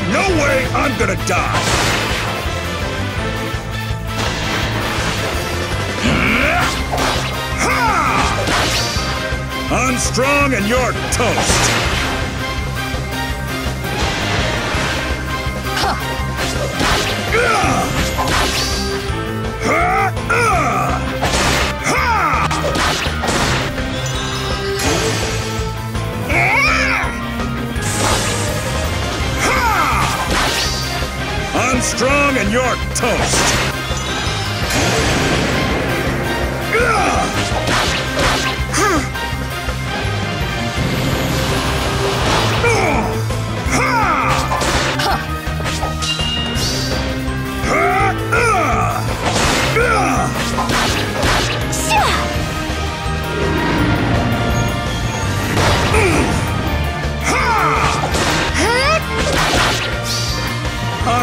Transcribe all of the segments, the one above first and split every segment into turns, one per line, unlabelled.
Ain't no way I'm gonna die! Ha! I'm strong and you're toast! Strong and you're toast!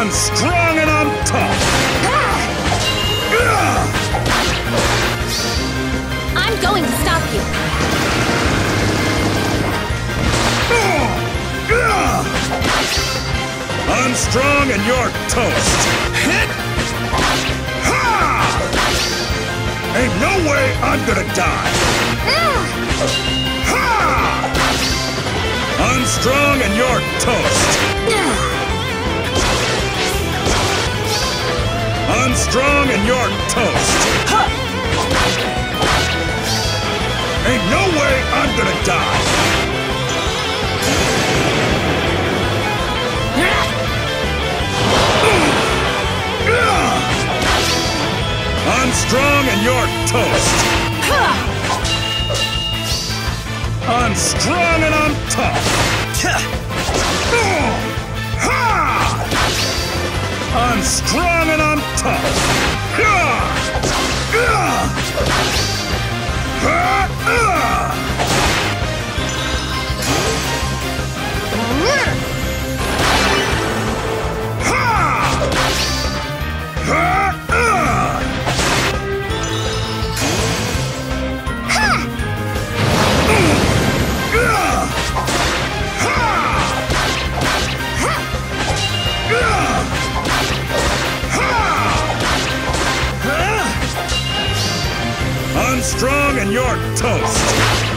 I'm strong and I'm tough!
I'm going to stop you.
I'm strong and you're toast! Hit! Ha! Ain't no way I'm gonna die! Ha! I'm strong and you're toast! Strong and you're toast! Huh. Ain't no way I'm gonna die! I'm strong and you're toast! Huh. I'm strong and I'm tough! I'm strong and strong and you're toast!